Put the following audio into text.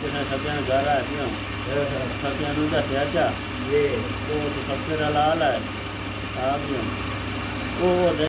ਕਿਸੇ ਸੱਜਣ ਘਰ ਆ ਗਿਆ ਸੱਜਣ ਨੂੰ ਦੱਸਿਆ ਚਾ ਜੀ ਉਹ ਤਾਂ ਸਭ ਤੋਂ ਲਾਲ ਹੈ ਆ ਗਿਆ ਉਹ ਉਹਦੇ